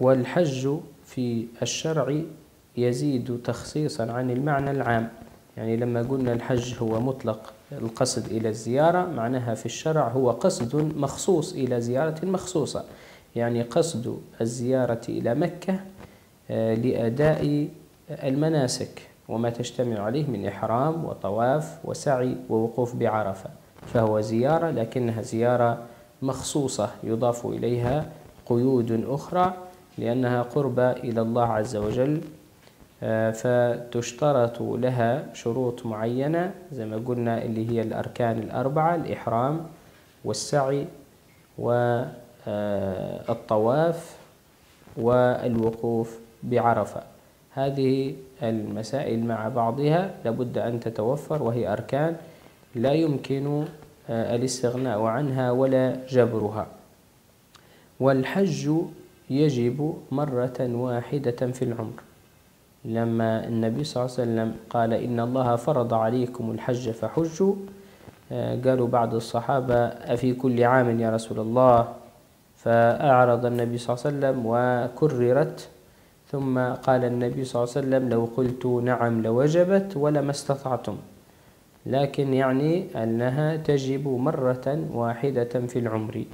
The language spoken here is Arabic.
والحج في الشرع يزيد تخصيصا عن المعنى العام. يعني لما قلنا الحج هو مطلق القصد إلى الزيارة معناها في الشرع هو قصد مخصوص إلى زيارة مخصوصة. يعني قصد الزيارة إلى مكة آه، لأداء المناسك وما تجتمع عليه من إحرام وطواف وسعي ووقوف بعرفة. فهو زيارة لكنها زيارة مخصوصة يضاف إليها قيود أخرى لأنها قربة إلى الله عز وجل آه، فتشترط لها شروط معينة زي ما قلنا اللي هي الأركان الأربعة الإحرام والسعي والطواف والوقوف بعرفة. هذه المسائل مع بعضها لابد أن تتوفر وهي أركان لا يمكن آه، الاستغناء عنها ولا جبرها. والحج يجب مرة واحدة في العمر. لما النبي صلى الله عليه وسلم قال إن الله فرض عليكم الحج فحجوا آه، قالوا بعض الصحابة أفي كل عام يا رسول الله؟ فأعرض النبي صلى الله عليه وسلم وكررت. ثم قال النبي صلى الله عليه وسلم لو قلت نعم لوجبت ولما استطعتم. لكن يعني أنها تجب مرة واحدة في العمر.